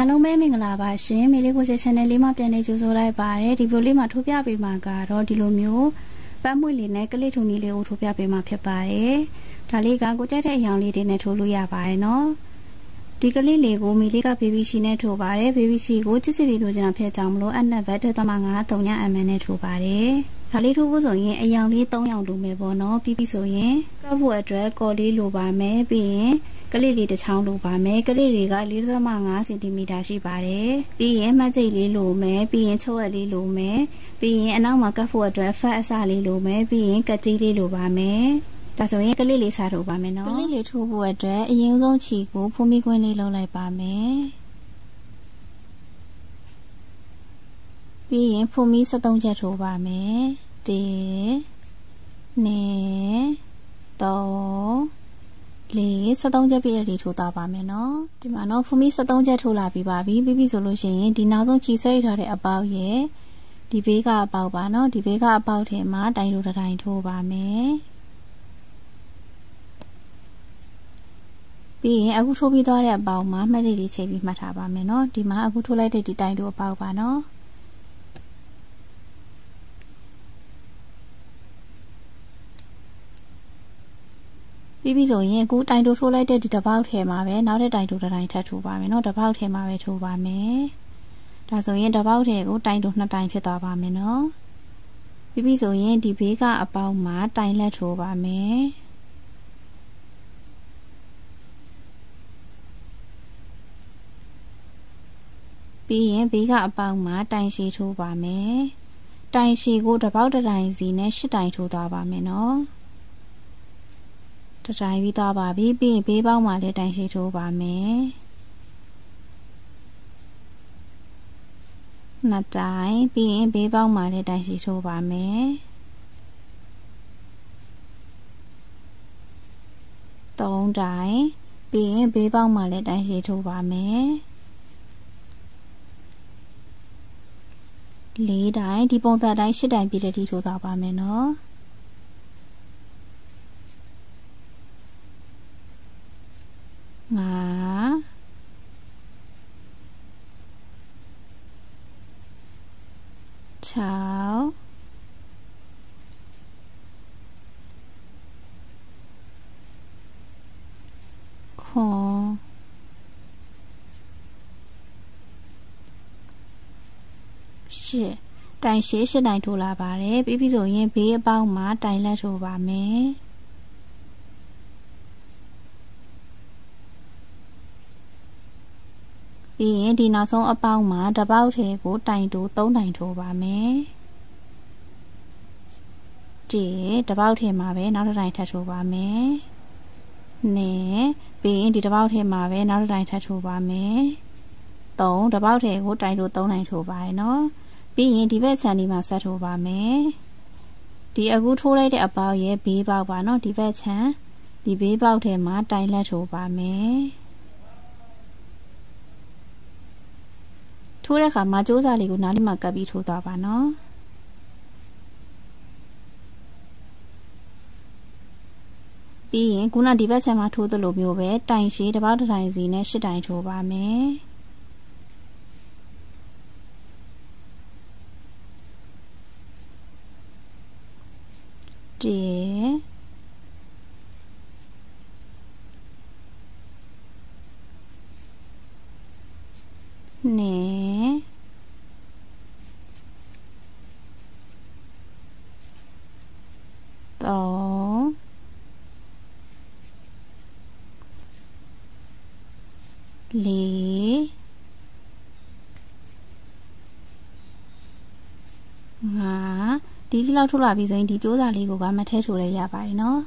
အားလုံးပဲမင်္ဂလာပါရှင်မေလေးကိုချ channel လေးမှာပြန်နေကြိုဆိုလိုက်ပါတယ်ဒီဗီဒီယိုလေးမှာထိုးပြပေးမှာကတော့ဒီလိုမျိုးပန်းမွေလေးနဲ့ကလစ်ထုံနီလေးကိုထိုးပြပေးမှာဖြစ်ပါတယ်ဒါလေးကကိုကြိုက်တဲ့အရောင်လေးတွေနဲ့ထိုးလို့ရပါတယ်နော်ဒီကလေးလေးကိုမီလေးက BBC နဲ့ထိုးပါတယ် BBC ကိုချစ်စစ်လေးလိုချင်တာဖြစ်ကြောင်းမလို့အနက်ဘတ်သမ9 3ည mm နဲ့ထိုးပါတယ်ဒါလေးထိုးဖို့ဆိုရင်အယောင်လေး3ယောင်လိုမယ်ပေါ့နော်ပြီးပြီဆိုရင်ကပ်ဖို့အတွက်ကော်လေးလိုပါမယ်ပြီးရင် ကလေးလေးတစ်ချောင်းလိုပါမယ်ကလေးလေးက4.5စင်တီမီတာရှိပါတယ်ပြီးရင်မှတ်ကျိတ်လေးလိုမယ်ပြီးရင်ချုပ်ဝက်လေးလိုမယ်ပြီးရင်အနောက်မှာကပ်ဖို့အတွက်ဖတ်အစလေးလိုမယ်ပြီးရင်ကကြီးလေးလိုပါမယ်ဒါဆိုရင်ကလေးလေးစားထုတ်ပါမယ်နော်ကလေးလေးထိုးဖို့အတွက်အရင်ဆုံးခြီကိုဖုံးမိခွင်းလေးလုပ်လိုက်ပါမယ်ပြီးရင်ဖုံးမိ73ချက်ထိုးပါမယ်1 2 3 လေး73ချက်ပြည့်လေးထိုးသားပါမယ်နော်ဒီမှာနော်ဖူမီ73ချက်ထိုးလာပြီးပါပြီပြီးပြီဆိုလို့ရှိရင်ဒီနောက်ဆုံးချီဆွဲထားတဲ့အပေါက်ရဲ့ဒီဘေးကအပေါက်ပါနော်ဒီဘေးကအပေါက်ထဲမှာတိုင်လိုတိုင်ထိုးပါမယ်ပြီးရင်အခုထိုးပြီးသွားတဲ့အပေါက်မှာမှတ်လေးလေးချိန်ပြီးမှတ်ထားပါမယ်နော်ဒီမှာအခုထိုးလိုက်တဲ့ဒီတိုင်တို့အပေါက်ပါနော် ပြီးပြီဆိုရင်အခုတိုင်တိုထိုးလိုက်တဲ့ဒီတစ်ပေါက်ထဲမှာပဲနောက်တဲ့တိုင်တိုတစ်တိုင်ထပ်ထိုးပါမယ်เนาะတစ်ပေါက်ထဲမှာပဲထိုးပါမယ်ဒါဆိုရင်တစ်ပေါက်ထဲကိုတိုင်တိုနှစ်တိုင်ဖြစ်သွားပါမယ်เนาะပြီးပြီဆိုရင်ဒီဘေးကအပေါက်မှာတိုင်လက်ထိုးပါမယ်ပြီးရင်ဘေးကအပေါက်မှာတိုင်ရှည်ထိုးပါမယ်တိုင်ရှည်ကိုတစ်ပေါက်တစ်တိုင်စီနဲ့ရှစ်တိုင်ထိုးသွားပါမယ်เนาะ တတိုင်းပြီးသွားပါပြီပြီးရင်ဘေးပေါင်းမှာလည်းတိုင်ရှိထိုးပါမယ်နှစ်တိုင်းပြီးရင်ဘေးပေါင်းမှာလည်းတိုင်ရှိထိုးပါမယ်သုံးတိုင်းပြီးရင်ဘေးပေါင်းမှာလည်းတိုင်ရှိထိုးပါမယ်လေးတိုင်းဒီပုံစံတိုင်းရှစ်တိုင်းပြည့်တဲ့ဒီထိုးသွားပါမယ်နော်ငါ 6ခွန်ရှစ်တိုင်ရှည်ရှစ်တိုင်ထိုးလာပါတယ်ပြီးပြီဆိုရင်ဘေးအပေါင်းမှာတိုင်လက်ထိုးပါမယ် ပြီးရင်ဒီနောက်ဆုံးအပေါက်မှာတပေါက်ထဲကိုတိုင်တိုး၃တိုင်ထိုးပါမယ်ကြည့်တပေါက်ထဲမှာပဲနောက်တစ်တိုင်ထပ်ထိုးပါမယ်နဲ့ပြီးရင်ဒီတပေါက်ထဲမှာပဲနောက်တစ်တိုင်ထပ်ထိုးပါမယ်၃တပေါက်ထဲကိုတိုင်တိုး၃တိုင်ထိုးပါရနော်ပြီးရင်ဒီဘက်ခြံဒီမှာဆက်ထိုးပါမယ်ဒီအခုထိုးလိုက်တဲ့အပေါက်ရဲ့ဘေးပေါက်ပါနော်ဒီဘက်ခြံဒီဘေးပေါက်ထဲမှာတိုင်လက်ထိုးပါမယ် ထိုးတဲ့အခါမာကြိုးစာလေးကိုနားလေးမှာကပ်ပြီးထိုးသွားပါနော်ပြီးရင်ခုနဒီဘက်ခြမ်းမှာထိုးသလိုမျိုးပဲတိုင်ရှည်တစ်ပေါက်တစ်တိုင်စီနဲ့ရှစ်တိုင်ထိုးပါမယ်1 ဒီလောက်ထုတ်လာပြီဆိုရင်ဒီစူးစာလေးကိုကမထဲထိုးလဲရပါတယ်နော်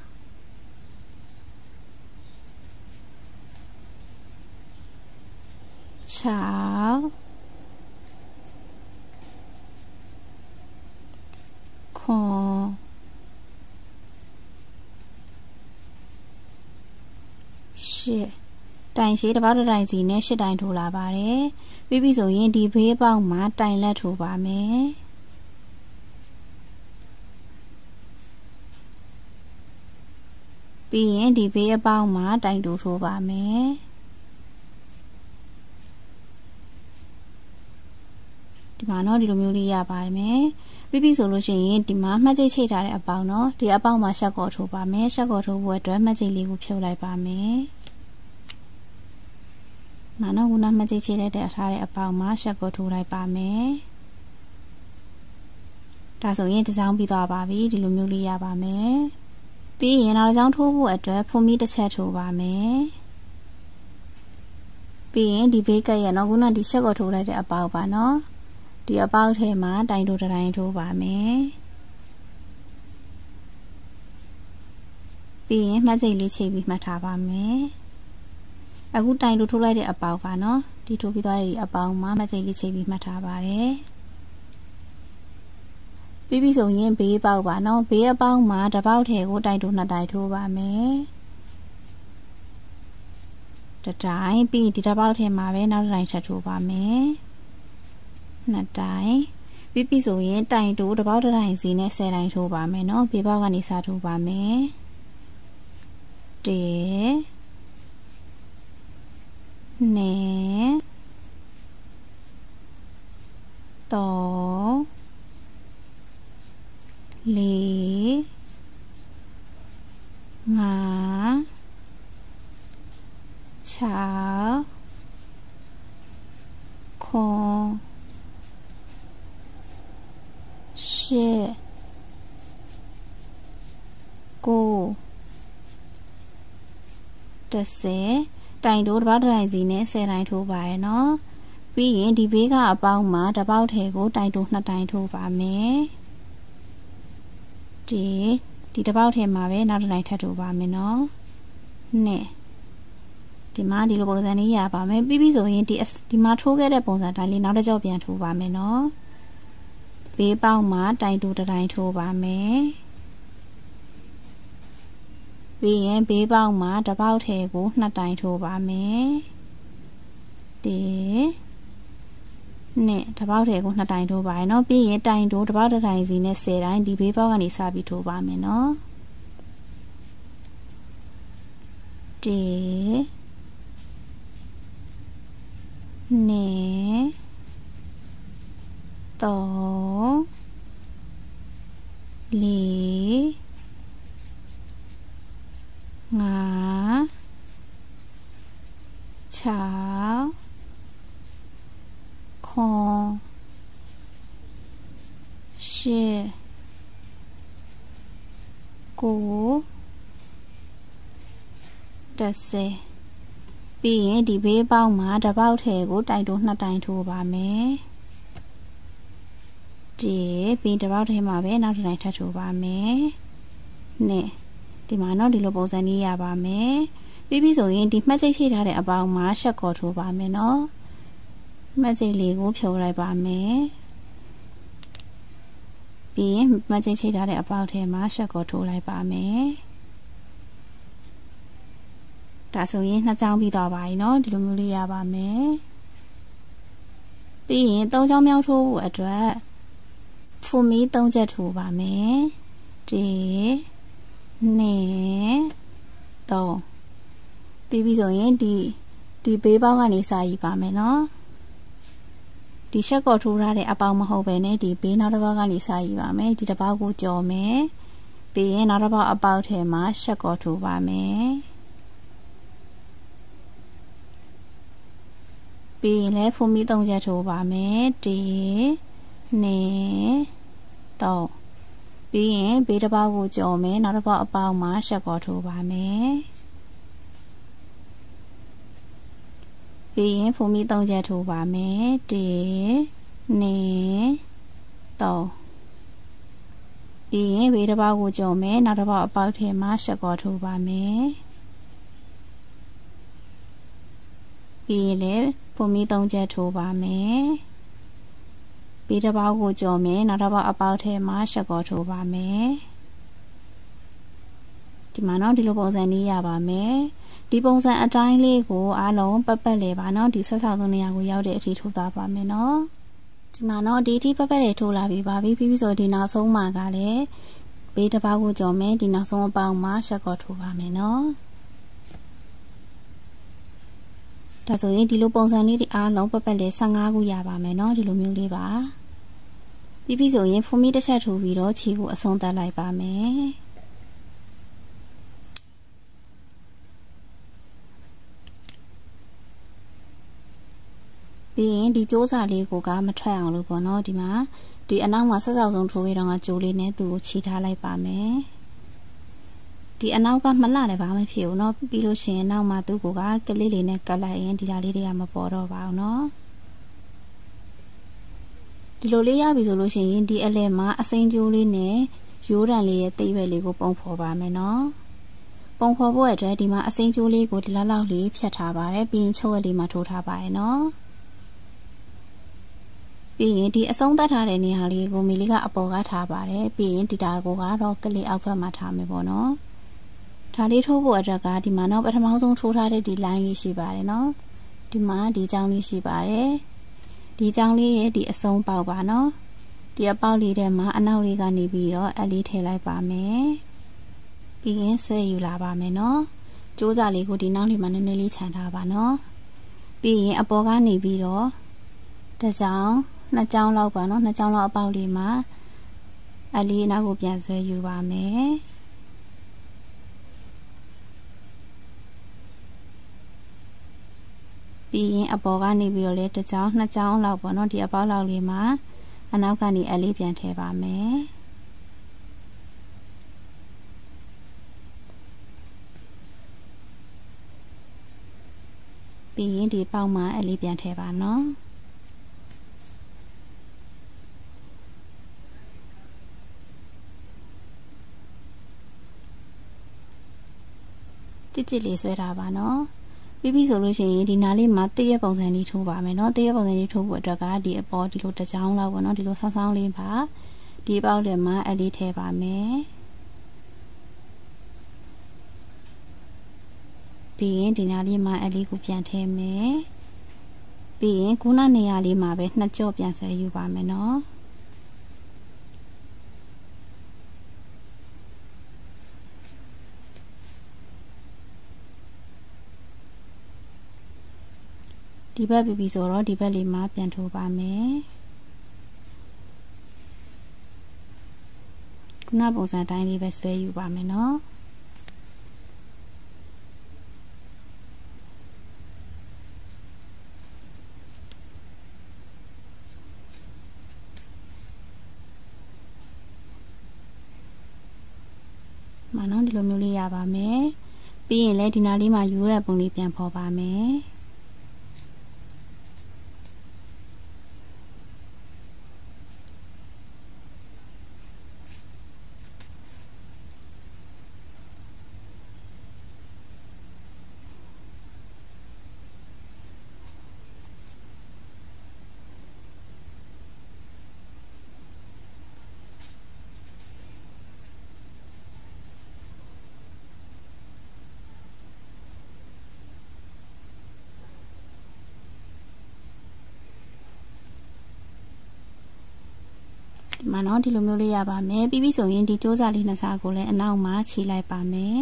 6ခွန်ရှစ်တိုင်ရှိတစ်ပေါက်တစ်တိုင်စီနဲ့ရှစ်တိုင်ထိုးလာပါတယ်ပြီးပြီဆိုရင်ဒီဘေးပေါက်မှာတိုင်လက်ထိုးပါမယ် ပြီးရင်ဒီဘေးအပေါက်မှာတိုင်တူထိုးပါမယ်ဒီမှာနော်ဒီလိုမျိုးလေးရပါတယ်မယ်ပြီးပြီဆိုလို့ရှိရင်ဒီမှာမှတ်ချိတ်ချိတ်ထားတဲ့အပေါင်းနော်ဒီအပေါင်းမှာရှက်ကော်ထိုးပါမယ်ရှက်ကော်ထိုးဖို့အတွက်မှတ်ချိတ်လေးကိုဖြုတ်လိုက်ပါမယ်မနော်ခုနမှတ်ချိတ်ချိတ်တဲ့ထားတဲ့အပေါင်းမှာရှက်ကော်ထိုးလိုက်ပါမယ်ဒါဆိုရင်တစ်စောင်းပြီးသွားပါပြီဒီလိုမျိုးလေးရပါမယ် ပြီးရင်နောက်တစ်စောင်းထိုးဖို့အတွက်ဖုန်မီတစ်ချက်ထိုးပါမယ်ပြီးရင်ဒီဘေးကက်ရဲ့နော်ခုနဒီရှက်ကော်ထိုးလိုက်တဲ့အပေါက်ပါနော်ဒီအပေါက်ထဲမှာတိုင်တိုးတိုင်းထိုးပါမယ်ပြီးရင်မှတ်စိတ်လေးချိန်ပြီးမှတ်ထားပါမယ်အခုတိုင်တိုးထိုးလိုက်တဲ့အပေါက်ပါနော်ဒီထိုးပြီးသွားတဲ့အပေါက်မှာမှတ်စိတ်လေးချိန်ပြီးမှတ်ထားပါတယ် ပြီးပြီဆိုရင်ဘေးပေါက်ပါနော်ဘေးအပေါက်မှာတစ်ပေါက်ထဲကိုတိုင်တိုးနှစ်တိုင်ထိုးပါမယ်တတိုင်းပြီးဒီတစ်ပေါက်ထဲမှာပဲနောက်တစ်တိုင်ထပ်ထိုးပါမယ်နှစ်တိုင်ပြီးပြီဆိုရင်တိုင်တိုးတစ်ပေါက်တစ်တိုင်စီနဲ့10တိုင်ထိုးပါမယ်နော်ဘေးပေါက်ကနေစထိုးပါမယ်တေနေတော့ လေးငါ6ခွန်ရှစ်ကိုတစ်ဆယ်တိုင်တိုးတစ်ပေါက်တိုင်စီနဲ့10တိုင်ထိုးပါရနော်ပြီးရင်ဒီဘေးကအပေါင်းမှာတစ်ပေါက်ထဲကိုတိုင်တိုး2တိုင်ထိုးပါမယ် ဒီဒီတစ်ပေါက်ထဲမှာပဲနောက်တစ်တိုင်ထပ်ထိုးပါမယ်နော်နှစ်ဒီမှာဒီလိုပုံစံလေးရပါမယ်ပြီးပြီဆိုရင်ဒီဒီမှာထိုးခဲ့တဲ့ပုံစံတိုင်းလေးနောက်တစ်ကြော့ပြန်ထိုးပါမယ်နော်ဘေးပေါက်မှာတိုင်တူတိုင်းထိုးပါမယ်ပြီးရင်ဘေးပေါက်မှာတစ်ပေါက်ထဲကိုနှစ်တိုင်ထိုးပါမယ်ဒီ နဲ့တပေါက်ထဲကိုနှစ်တိုင်ထိုးပါရနော်ပြီးရင်တိုင်ထိုးတပေါက်တစ်တိုင်စီနဲ့10တိုင်ဒီဘေးပေါက်ကနေစပြီးထိုးပါမယ်နော်တေနေတော့လီငါ6红、是、ကို30ပြီးရင်ဒီဘေးပေါက်မှာတပေါက်ထဲကိုတိုင်တိုးနှစ်တိုင်ထိုးပါမယ်ဒီပြီးတပေါက်ထဲမှာပဲနောက်တစ်တိုင်ထပ်ထိုးပါမယ်နဲ့ဒီမှာတော့ဒီလိုပုံစံလေးရပါမယ်ပြီးပြီဆိုရင်ဒီမှတ်ချက်ရှိထားတဲ့အပေါင်းမှာရှက်ခေါ်ထိုးပါမယ်နော် မှတ်စိတ်လေးကိုဖြုံလိုက်ပါမယ်ပြီးရင်မှတ်စိတ်ချိထားတဲ့အပေါင်းထဲမှာရှက်ခေါ်ထိုးလိုက်ပါမယ်ဒါဆိုရင်နှစ်ချောင်းပြီးသွားပါပြီเนาะဒီလိုမျိုးလေးရပါမယ်ပြီးရင်သုံးချောင်းမြောက်ထိုးဖို့အတွက်ဖူမီသုံးချက်ထိုးပါမယ်ဒီနဲ့သုံးပြီးပြီဆိုရင်ဒီဒီဘေးပေါက်ကနေစာယူပါမယ်เนาะ ဒီရှက်ကော်ထိုးထားတဲ့အပေါင်းမဟုတ်ပဲねဒီဘေးနောက်တစ်ပေါက်ကနေစာယူပါမယ်ဒီတစ်ပေါက်ကိုကြော်မယ်ပြီးရင်နောက်တစ်ပေါက်အပေါက်ထဲမှာရှက်ကော်ထိုးပါမယ်ပြီးရင်လည်းဖုန်မီ၃ချက်ထိုးပါမယ်1 2 3ပြီးရင်ဘေးတစ်ပေါက်ကိုကြော်မယ်နောက်တစ်ပေါက်အပေါက်မှာရှက်ကောထိုးပါမယ် ပြီးရင်ဖုန်မီ၃ချက်ထိုးပါမယ်1 2 3ပြီးရင်ဘေးတစ်ပေါက်ကိုကြော်မယ်နောက်တစ်ပေါက်အပေါက်ထဲမှာရှက်ကောထိုးပါမယ်ပြီးရင်လည်းပုံမီ၃ချက်ထိုးပါမယ်ပြီးတစ်ပေါက်ကိုကြော်မယ်နောက်တစ်ပေါက်အပေါက်ထဲမှာရှက်ကောထိုးပါမယ်ဒီမှာတော့ဒီလိုပုံစံလေးရပါမယ် ဒီပုံစံအတိုင်းလေးကိုအားလုံးပတ်ပတ်လေပါနော်ဒီဆက်ဆောက်သုံးနေရာကိုရောက်တဲ့အထိထိုးသားပါမယ်နော်ဒီမှာတော့ဒီအထိပတ်ပတ်လေထိုးလာပြီပါပြီပြီးပြီဆိုဒီနောက်ဆုံးမှာကလည်းဘေးတစ်ပေါက်ကိုကြော်မယ်ဒီနောက်ဆုံးအပေါက်မှာရှက်ကောထိုးပါမယ်နော်ဒါဆိုရင်ဒီလိုပုံစံလေးတွေအားလုံးပတ်ပတ်လေး15ခုရပါမယ်เนาะဒီလိုမျိုးလေးပါ ပြီးပြီဆိုရင်ဖုန်မီတစ်ချက်ထိုးပြီးတော့ခြေကိုအဆုံးသတ်လိုက်ပါမယ် ပြီးရင်ဒီစ조사လေးကိုကမထွက်အောင်လို့ပေါ့နော်ဒီမှာဒီအနောက်မှာဆက်စောက်ဆုံးထိုးရတော့ကကြိုးလေးနဲ့သူ့ကိုခြိထားလိုက်ပါမယ်ဒီအနောက်ကမလှလည်းဘာမှဖြစ်ဘူးเนาะပြီးလို့ရှိရင်နောက်မှာသူ့ကိုကကလေးလေးနဲ့ကတ်လိုက်ရင်ဒီဓာလေးတွေကမပေါ်တော့ပါဘူးเนาะဒီလိုလေးရပြီဆိုလို့ရှိရင်ဒီအလဲမှာအစိမ်းကြိုးလေးနဲ့ရိုးတံလေးရဲ့သိပ်ပဲလေးကိုပုံဖော်ပါမယ်เนาะပုံဖော်ဖို့အတွက်ဒီမှာအစိမ်းကြိုးလေးကိုဒီလောက်လောက်လေးဖြတ်ထားပါတယ်ပြီးရင်ချုပ်ရလေးမှာထိုးထားပါရဲ့เนาะ ပြီးရင်ဒီအဆုံးသတ်ထားတဲ့နေရာလေးကိုမီလေးကအပေါ်ကထားပါတယ်ပြီးရင်ဒီတာကိုကတော့ကလေးအောက်ဘက်မှာထားမယ်ပေါ့နော်ဒါလေးထိုးဖို့အတွက်ကဒီမှာတော့ပထမဆုံးထိုးထားတဲ့ဒီ line လေးရှိပါတယ်နော်ဒီမှာဒီကြောင်းလေးရှိပါတယ်ဒီကြောင်းလေးရဲ့ဒီအဆုံးပေါက်ပါနော်ဒီအပေါက်လေးထဲမှာအနောက်လေးကနေပြီးတော့အလေးထည့်လိုက်ပါမယ်ပြီးရင်ဆွဲယူလာပါမယ်နော်ကြိုးစားလေးကိုဒီနောက်လေးမှာနည်းနည်းလေးခြံထားပါနော်ပြီးရင်အပေါ်ကနေပြီးတော့တကြောင် နှစ်ကြောင်းလောက်ပါနော်နှစ်ကြောင်းလောက်အပေါက်လေးမှာအလေးနောက်ကိုပြန်ဆွဲယူပါမယ်ပြီးရင်အပေါ်ကနေပြီးတော့လေတစ်ကြောင်းနှစ်ကြောင်းလောက်ပေါ့နော်ဒီအပေါက်လောက်လေးမှာအနောက်ကနေအလေးပြန်ထည့်ပါမယ်ပြီးရင်ဒီပေါက်မှာအလေးပြန်ထည့်ပါနော် စ်ကြစ်လေးဆွဲထားပါနော်ပြီးပြီဆိုလို့ရှိရင်ဒီနားလေးမှာတည့်ရပုံစံလေးထိုးပါမယ်နော်တည့်ရပုံစံလေးထိုးဖို့အတွက်ကဒီအပေါ်ဒီလိုတစ်ချောင်းလောက်ပေါ့နော်ဒီလိုဆောင်းဆောင်းလေးပါဒီပေါက်လည်းမှာအလေးထည့်ပါမယ်ပြီးရင်ဒီနားလေးမှာအလေးကိုပြန်ထည့်မယ်ပြီးရင်ခုနနေရာလေးမှာပဲနှစ်ကြော့ပြန်ဆွဲယူပါမယ်နော် ဒီဘက်ပြီပြီဆိုတော့ဒီဘက်လေးမှာပြန်ထိုးပါမယ်ခုနပုံစံတိုင်းလေးပဲဆွဲယူပါမယ်နော်မနော်ဒီလိုမျိုးလေးရပါမယ်ပြီးရင်လည်းဒီနားလေးမှာယူရတဲ့ပုံလေးပြန်ဖော်ပါမယ် ဒီမှာနော်ဒီလိုမျိုးလေးရပါမယ်ပြီးပြီဆိုရင်ဒီစ조사လေးနှစ်စားကိုလည်းအနောက်မှာခြိလိုက်ပါမယ်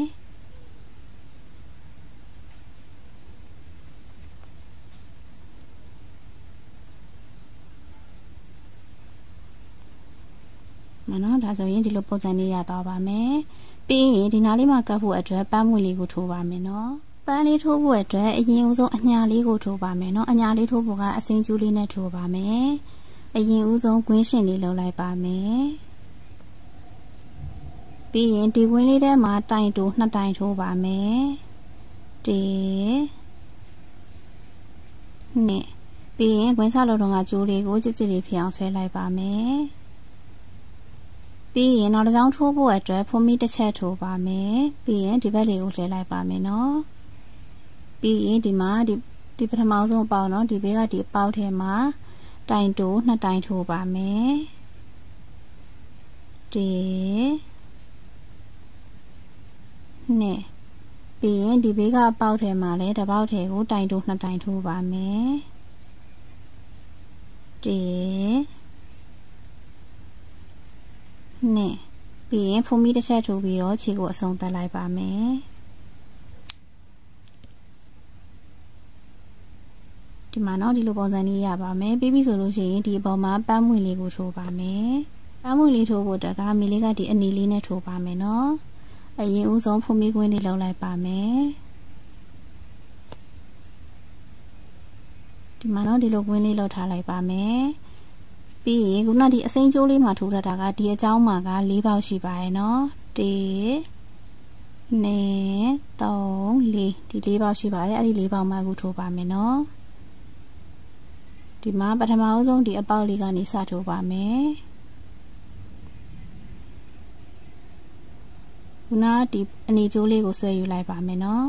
မနော်ဒါဆိုရင်ဒီလိုပုံစံလေးရသွားပါမယ်ပြီးရင်ဒီနားလေးမှာကတ်ဖို့အတွက်ပန်းမွေလေးကိုထိုးပါမယ်နော်ပန်းလေးထိုးဖို့အတွက်အရင်ဦးဆုံးအညာလေးကိုထိုးပါမယ်နော်အညာလေးထိုးဖို့ကအစင်ကျူးလေးနဲ့ထိုးပါမယ် အရင်ဦးဆုံးကွင်းရှင်လေးလုပ်လိုက်ပါမယ်ပြီးရင်ဒီကွင်းလေးထဲမှာတိုင်တိုးနှစ်တိုင်ထိုးပါမယ်တေနှစ်ပြီးရင်ကွင်းဆောက်လုပ်တော့ကကြိုးလေးကိုကြစ်ကြစ်လေးဖြစ်အောင်ဆွဲလိုက်ပါမယ်ပြီးရင်နောက်တစ်ကြောင်းထိုးဖို့အတွက်ဖုံးမီတစ်ချက်ထိုးပါမယ်ပြီးရင်ဒီဘက်လေးကိုလှည့်လိုက်ပါမယ်နော်ပြီးရင်ဒီမှာဒီဒီပထမဆုံးပေါက်နော်ဒီဘေးကဒီပေါက်ထဲမှာ တိုင်တိုးနှစ်တိုင်ထိုးပါမယ်တေနှစ်ပြီးရင်ဒီဘေးကပေါက်ထဲမှာလည်းတစ်ပေါက်ထဲကိုတိုင်တိုးနှစ်တိုင်ထိုးပါမယ်တေနှစ်ပြီးရင်ဖုံးမီတစ်ချက်ထိုးပြီးတော့ခြေကိုအဆုံးသတ်လိုက်ပါမယ်ဒီ ဒီမှာနော်ဒီလိုပုံစံလေးရပါမယ်ပြီးပြီဆိုလို့ရှိရင်ဒီအပေါ်မှာပန်းမွေလေးကိုထိုးပါမယ်ပန်းမွေလေးထိုးဖို့တက်ကမီလေးကဒီအနီလေးနဲ့ထိုးပါမယ်နော်အရင်ဦးဆုံးဖုန်မီကွင်းလေးလောက်လိုက်ပါမယ်ဒီမှာနော်ဒီလိုကွင်းလေးလောက်ထားလိုက်ပါမယ်ပြီးရင်ခုနဒီအစိမ်းကျိုးလေးမှာထိုးထားတာကဒီအကြောင်းမှာက၄ပေါက်ရှိပါရဲ့နော်1 2 3 4ဒီ၄ပေါက်ရှိပါတယ်အဲ့ဒီ၄ပေါက်မှအခုထိုးပါမယ်နော် ဒီမှာပထမအဆုံးဒီအပေါက်လေးကနေစထိုးပါမယ်ခုနဒီအနေကျိုးလေးကိုဆွဲယူလိုက်ပါမယ်နော်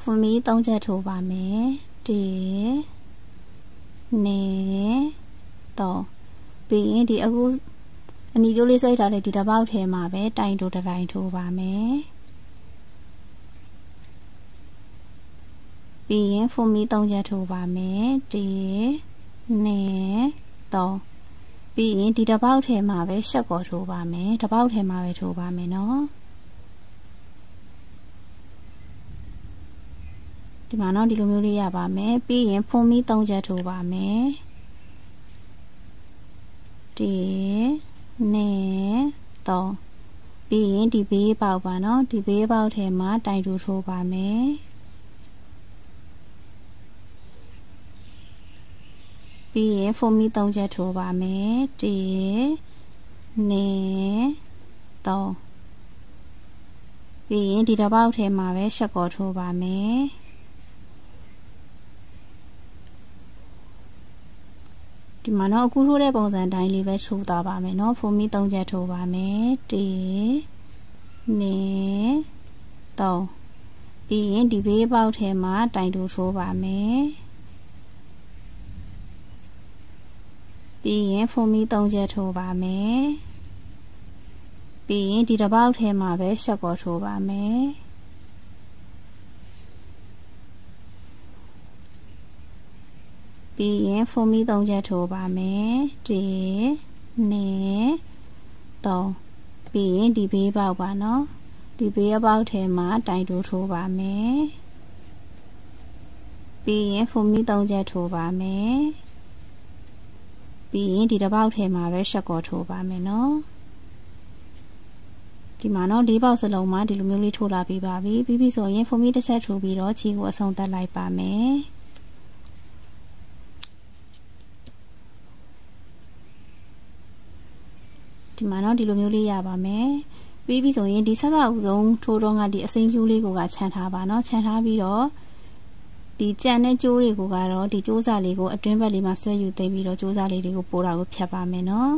ဖွန်မီ၃ချက်ထိုးပါမယ်1 2 3ပြီးရင်ဒီအခုအနီကျိုးလေးဆွဲထားတဲ့ဒီတစ်ပေါက်ထဲမှာပဲတိုင်တိုးတိုင်ထိုးပါမယ် ပြီးရင်ဖုန်မီ၃ချက်ထိုးပါမယ်1 2 3ပြီးရင်ဒီတစ်ပေါက်ထဲမှာပဲရှက်ကော်ထိုးပါမယ်တစ်ပေါက်ထဲမှာပဲထိုးပါမယ်နော်ဒီမှာတော့ဒီလိုမျိုးလေးရပါမယ်ပြီးရင်ဖုန်မီ၃ချက်ထိုးပါမယ်1 2 3ပြီးရင်ဒီဘေးပေါက်ပါနော်ဒီဘေးပေါက်ထဲမှာတိုင်တူထိုးပါမယ် ပြီးရင်ဖုန်မီ၃ချက်ထိုးပါမယ်1 2 3ပြီးရင်ဒီတစ်ပေါက်ထဲမှာပဲရှက်ကော်ထိုးပါမယ်ဒီမှာတော့အခုထိုးတဲ့ပုံစံတိုင်းလေးပဲထိုးသွားပါမယ်เนาะဖုန်မီ၃ချက်ထိုးပါမယ်1 2 3ပြီးရင်ဒီဘေးပေါက်ထဲမှာတိုင်တူထိုးပါမယ် ပြီးရင်ဖုန်မီ၃ချက်ထိုးပါမယ်ပြီးရင်ဒီတစ်ပေါက်ထဲမှာပဲရှက်ကောထိုးပါမယ်ပြီးရင်ဖုန်မီ၃ချက်ထိုးပါမယ်1 2 3ပြီးရင်ဒီဘေးပေါက်ပါနော်ဒီဘေးအပေါက်ထဲမှာတိုင်တိုးထိုးပါမယ်ပြီးရင်ဖုန်မီ၃ချက်ထိုးပါမယ် ပြီးရင်ဒီတစ်ပေါက်ထဲမှာပဲရှက်ကော်ထိုးပါမယ်နော်ဒီမှာတော့၄ပေါက်စလုံးမှာဒီလိုမျိုးလေးထိုးလာပြီးပါပြီပြီးပြီဆိုရင်ဖုန်မီတစ်ချက်ထိုးပြီးတော့ခြေကိုအဆုံးသတ်လိုက်ပါမယ်ဒီမှာတော့ဒီလိုမျိုးလေးရပါမယ်ပြီးပြီဆိုရင်ဒီဆက်ကအုပ်ဆုံးထိုးတော့ကဒီအစိမ်းကျိုးလေးကိုကခြံထားပါเนาะခြံထားပြီးတော့ ဒီကြံတဲ့ကျိုးတွေကိုကတော့ဒီကျိုးစာလေးကိုအတွင်းဘက်လေးမှာဆွဲယူသိမ်းပြီးတော့ကျိုးစာလေးတွေကိုပိုးတာကိုဖြတ်ပါမယ်เนาะ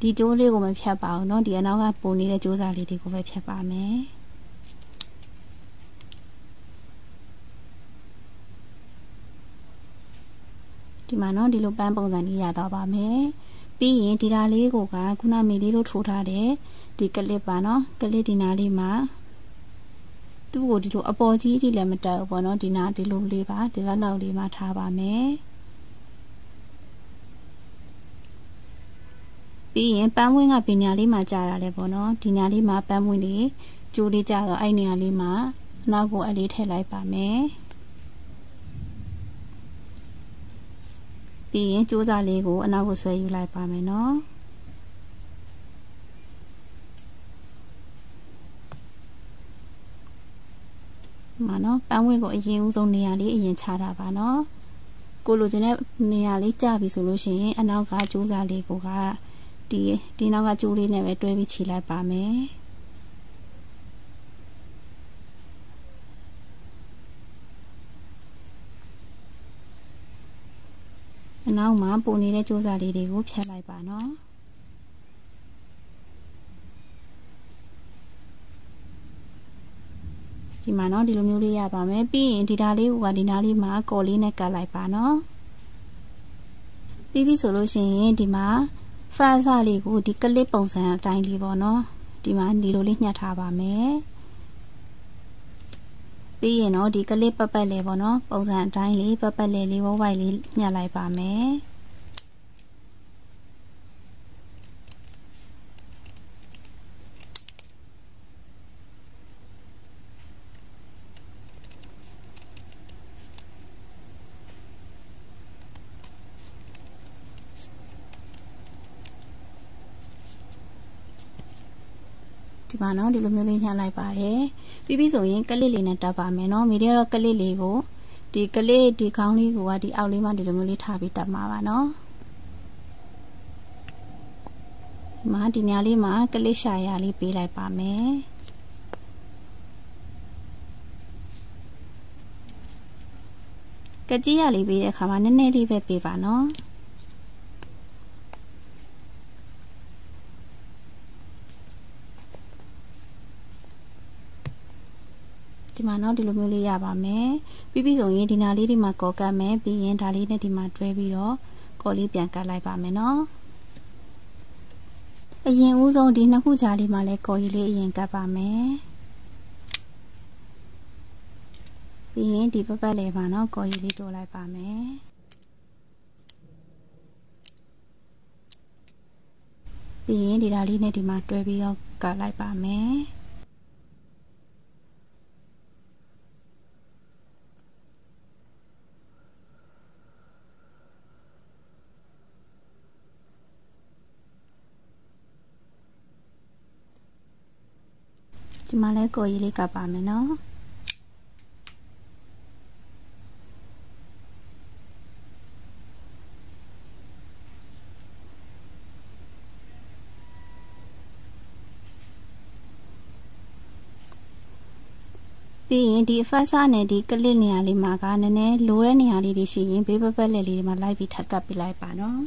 ဒီကျိုးလေးကိုမဖြတ်ပါဘူးเนาะဒီအနောက်ကပုံနေတဲ့ကျိုးစာလေးတွေကိုပဲဖြတ်ပါမယ် ဒီမှာเนาะဒီလိုပန်းပုံစံလေးရတော့ပါမယ်ပြီးရင်ဒီဓာလေးကိုကခုနမေလေးတို့ထိုးထားတဲ့ဒီကလစ်ပါเนาะကလစ်ဒီနာလေးမှာသူ့ကိုဒီလိုအပေါ်ကြီးဒီလည်းမတက်ဘူးပေါ့เนาะဒီနာဒီလိုလေးပါဒီလောက်လောက်လေးမှာထားပါမယ်ပြီးရင်ပန်းဝင်းကပညာလေးမှာကြာရတယ်ပေါ့နော်ဒီညာလေးမှာပန်းဝင်းလေးကျိုးလေးကြာတော့အဲ့နေရာလေးမှာနောက်ကိုအလေးထည့်လိုက်ပါမယ် ပြီးရင်ကျိုးစားလေးကိုအနောက်ကိုဆွဲယူလိုက်ပါမယ်နော်မှာနော်ပန်းဝင်းကိုအရင်ဦးဆုံးနေရာလေးအရင်ချတာပါနော်ကိုလိုချင်တဲ့နေရာလေးကြပြီဆိုလို့ရှိရင်အနောက်ကကျိုးစားလေးကိုကဒီဒီနောက်ကကျိုးလေးနဲ့ပဲတွဲပြီးခြိလိုက်ပါမယ် အနောက်မှာပုံနေတဲ့ကြိုးစားလေးတွေကိုဖြတ်လိုက်ပါနော်ဒီမှာနော်ဒီလိုမျိုးလေးရပါမယ်ပြီးရင်ဒီဓာလေးကဒီနားလေးမှာကော်လေးနဲ့ကတ်လိုက်ပါနော်ပြီးပြီဆိုလို့ရှိရင်ဒီမှာဖားစလေးကိုဒီကလစ်ပုံစံအတိုင်းလေးပေါ့နော်ဒီဒီမှာဒီလိုလေးညှက်ထားပါမယ် ပြီးရင်တော့ဒီကလစ်ပတ်ပတ်လေးပေါ့နော်ပုံစံအတိုင်းလေးပတ်ပတ်လေးလေးဝိုးဝိုက်လေးညှက်လိုက်ပါမယ် ဒီမှာနော်ဒီလိုမျိုးလေးညှလိုက်ပါတယ်ပြီးပြီဆိုရင်ကလစ်လေးနဲ့တက်ပါမယ်နော်မိတွေကတော့ကလစ်လေးကိုဒီကလစ်ဒီခေါင်းလေးကိုကဒီအောက်လေးမှဒီလိုမျိုးလေးထားပြီးတက်မှာပါနော်ဒီမှာဒီညာလေးမှာကလစ်ရှာရလေးပေးလိုက်ပါမယ်ကကြီးရလေးပေးတဲ့အခါမှာနည်းနည်းလေးပဲပေးပါနော် ဒီမှာတော့ဒီလိုမျိုးလေးရပါမယ်ပြီးပြီဆိုရင်ဒီနာလေးဒီမှာကော်ကတ်မယ်ပြီးရင်ဒါလေးနဲ့ဒီမှာတွဲပြီးတော့ကော်လေးပြန်ကတ်လိုက်ပါမယ်နော်အရင်ဦးဆုံးဒီနှစ်ခုကြားလေးမှာလည်းကော်ရည်လေးအရင်ကတ်ပါမယ်ပြီးရင်ဒီပတ်ပတ်လေးမှာတော့ကော်ရည်လေးတိုးလိုက်ပါမယ်ပြီးရင်ဒီဓာလေးနဲ့ဒီမှာတွဲပြီးတော့ကတ်လိုက်ပါမယ် ဒီမှာလဲကိုကြီးလေးကပ်ပါမယ်နော်ပြီးရင်ဒီဖတ်ဆာနဲ့ဒီကလစ်နေရာလေးမှာကနည်းနည်းလိုတဲ့နေရာလေးတွေရှိရင်ဘေးပပတ်လက်လေးတွေမှာလိုက်ပြီးထပ်ကပ်ပြလိုက်ပါနော်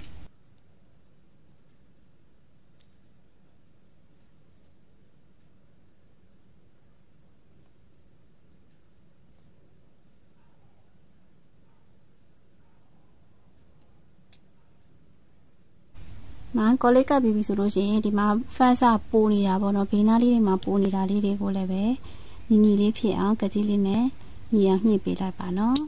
မှာ ကောလိပ်ကပ်ပြီးပြီဆိုလို့ရှိရင်ဒီမှာဖတ်ဆပိုးနေတာပေါ့နော်ဘေးနားလေးတွေမှာပိုးနေတာလေးတွေကိုလည်းပဲညီညီလေးဖြစ်အောင်ကကြီးလေးနဲ့ညီအောင်ညှိပေးလိုက်ပါနော်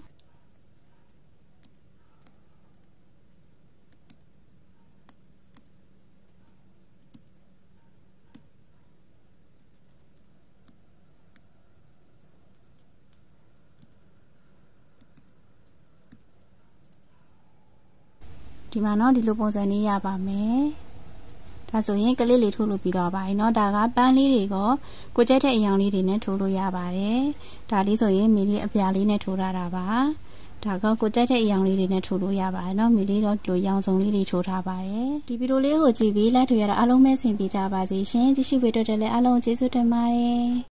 ဒီမှာเนาะဒီလိုပုံစံလေးရပါမယ်ဒါဆိုရင်ကလေးလေးထိုးလို့ပြီးတော့ပါပြီเนาะဒါကပန်းလေးတွေကိုကိုကျက်တဲ့အယောင်လေးတွေနဲ့ထိုးလို့ရပါတယ်ဒါလေးဆိုရင်မီလေးအပြာလေးနဲ့ထိုးထားတာပါဒါကကိုကြိုက်တဲ့အယောင်လေးတွေနဲ့ထိုးလို့ရပါတယ်เนาะမိလေးတော့ဒီလိုရောင်စုံလေးတွေထိုးထားပါတယ်ဒီဗီဒီယိုလေးကိုကြည့်ပြီးလိုက်ထွေရတာအားလုံးပဲဆင်ပြေကြပါစေရှင်ကြည့်ရှုပေးတော့လည်းအားလုံးကျေးဇူးတင်ပါတယ်